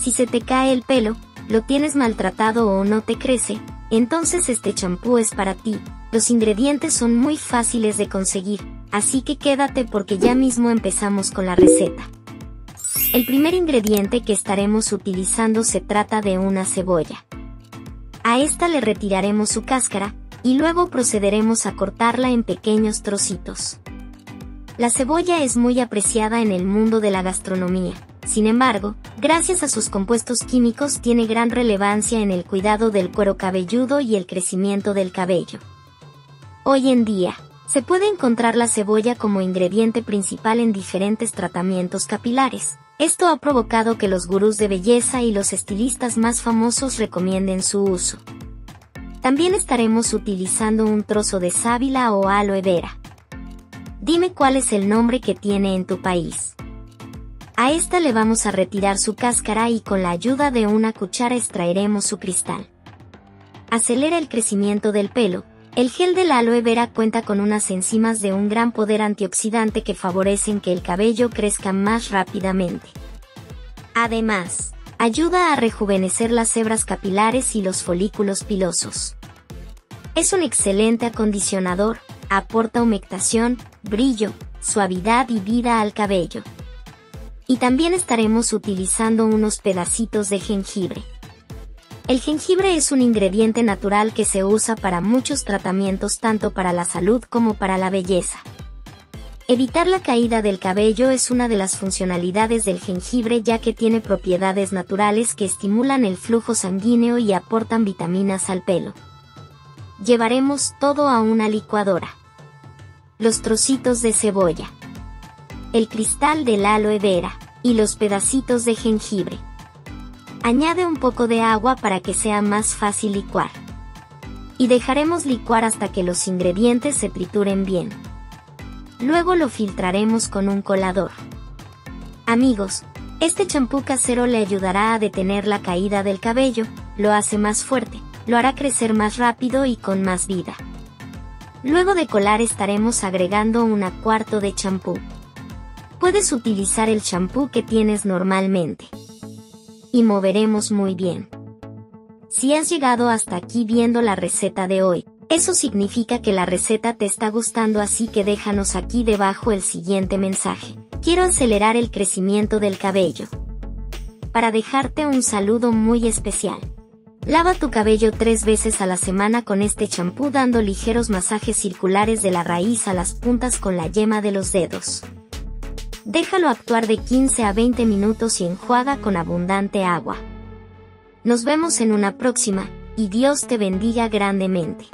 Si se te cae el pelo, lo tienes maltratado o no te crece, entonces este champú es para ti. Los ingredientes son muy fáciles de conseguir, así que quédate porque ya mismo empezamos con la receta. El primer ingrediente que estaremos utilizando se trata de una cebolla. A esta le retiraremos su cáscara, y luego procederemos a cortarla en pequeños trocitos. La cebolla es muy apreciada en el mundo de la gastronomía, sin embargo, gracias a sus compuestos químicos tiene gran relevancia en el cuidado del cuero cabelludo y el crecimiento del cabello. Hoy en día, se puede encontrar la cebolla como ingrediente principal en diferentes tratamientos capilares. Esto ha provocado que los gurús de belleza y los estilistas más famosos recomienden su uso. También estaremos utilizando un trozo de sábila o aloe vera. Dime cuál es el nombre que tiene en tu país. A esta le vamos a retirar su cáscara y con la ayuda de una cuchara extraeremos su cristal. Acelera el crecimiento del pelo. El gel del aloe vera cuenta con unas enzimas de un gran poder antioxidante que favorecen que el cabello crezca más rápidamente. Además, ayuda a rejuvenecer las hebras capilares y los folículos pilosos. Es un excelente acondicionador, aporta humectación, brillo, suavidad y vida al cabello y también estaremos utilizando unos pedacitos de jengibre. El jengibre es un ingrediente natural que se usa para muchos tratamientos tanto para la salud como para la belleza. Evitar la caída del cabello es una de las funcionalidades del jengibre ya que tiene propiedades naturales que estimulan el flujo sanguíneo y aportan vitaminas al pelo. Llevaremos todo a una licuadora. Los trocitos de cebolla el cristal del aloe vera y los pedacitos de jengibre. Añade un poco de agua para que sea más fácil licuar. Y dejaremos licuar hasta que los ingredientes se trituren bien. Luego lo filtraremos con un colador. Amigos, este champú casero le ayudará a detener la caída del cabello, lo hace más fuerte, lo hará crecer más rápido y con más vida. Luego de colar estaremos agregando una cuarto de champú puedes utilizar el champú que tienes normalmente. Y moveremos muy bien. Si has llegado hasta aquí viendo la receta de hoy, eso significa que la receta te está gustando así que déjanos aquí debajo el siguiente mensaje. Quiero acelerar el crecimiento del cabello. Para dejarte un saludo muy especial. Lava tu cabello tres veces a la semana con este champú dando ligeros masajes circulares de la raíz a las puntas con la yema de los dedos. Déjalo actuar de 15 a 20 minutos y enjuaga con abundante agua. Nos vemos en una próxima, y Dios te bendiga grandemente.